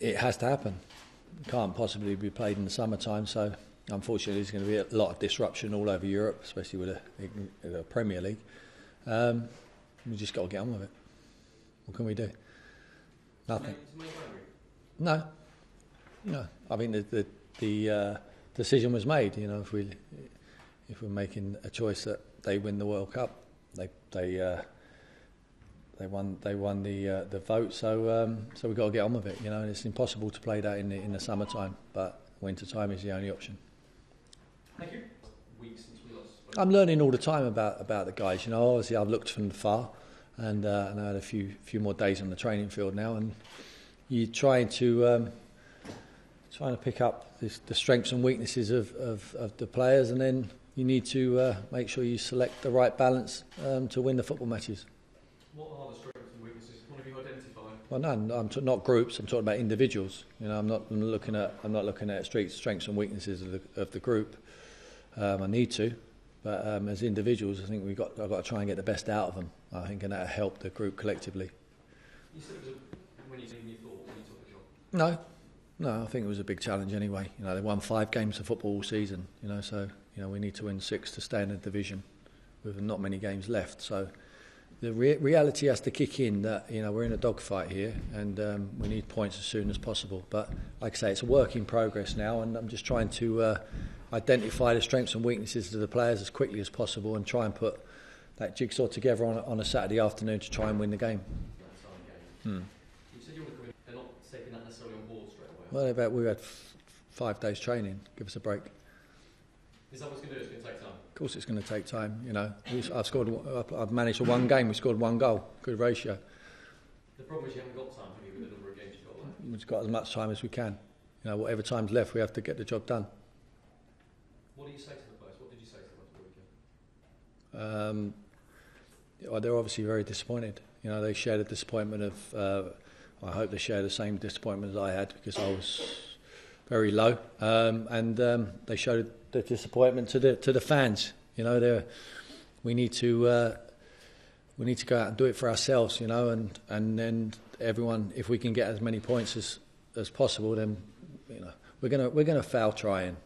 it has to happen. It can't possibly be played in the summertime, so unfortunately, there's going to be a lot of disruption all over Europe, especially with the, the Premier League. Um, we just got to get on with it. What can we do? Nothing. No, no. I mean, the the, the uh, decision was made. You know, if we if we're making a choice that they win the World Cup, they they uh, they won they won the uh, the vote. So um, so we've got to get on with it. You know, and it's impossible to play that in the in the summertime, but winter time is the only option. Thank you. I'm learning all the time about about the guys. You know, obviously I've looked from far, and uh, and I had a few few more days on the training field now, and you're trying to um, trying to pick up this, the strengths and weaknesses of, of, of, the players, and then you need to uh, make sure you select the right balance um, to win the football matches. What are the strengths and weaknesses? What have you identified? Well, no, I'm t- not groups. I'm talking about individuals. You know, I'm not I'm looking at I'm not looking at strengths and weaknesses of the, of the group. Um, I need to, but um, as individuals, I think we've got I've got to try and get the best out of them. I think, and that'll help the group collectively. You said it was a, when you, you thought when you took the job. No, no, I think it was a big challenge anyway. You know, they won five games of football all season. You know, so you know we need to win six to stay in the division, with not many games left. So the re- reality has to kick in that you know we're in a dogfight here and um, we need points as soon as possible. But like I say, it's a work in progress now, and I'm just trying to uh, identify the strengths and weaknesses of the players as quickly as possible and try and put that jigsaw together on, on a Saturday afternoon to try and win the game. Hmm. You said you want to come in. They're not taking that necessarily on board straight away. Well, about we had f- five days training. Give us a break. Is that what's going to do? It's going to take time. Of course, it's going to take time. You know, I've scored. I've managed one game. We scored one goal. Good ratio. The problem is you haven't got time to give the number of games you've got left. We've got as much time as we can. You know, whatever time's left, we have to get the job done. What do you say to the players? What did you say to them after the weekend? Um, well, they're obviously very disappointed. You know, they share the disappointment of. Uh, I hope they share the same disappointment as I had because I was very low, um, and um, they showed their disappointment to the to the fans. You know, they we need to uh, we need to go out and do it for ourselves. You know, and and then everyone, if we can get as many points as as possible, then you know we're gonna we're gonna foul trying.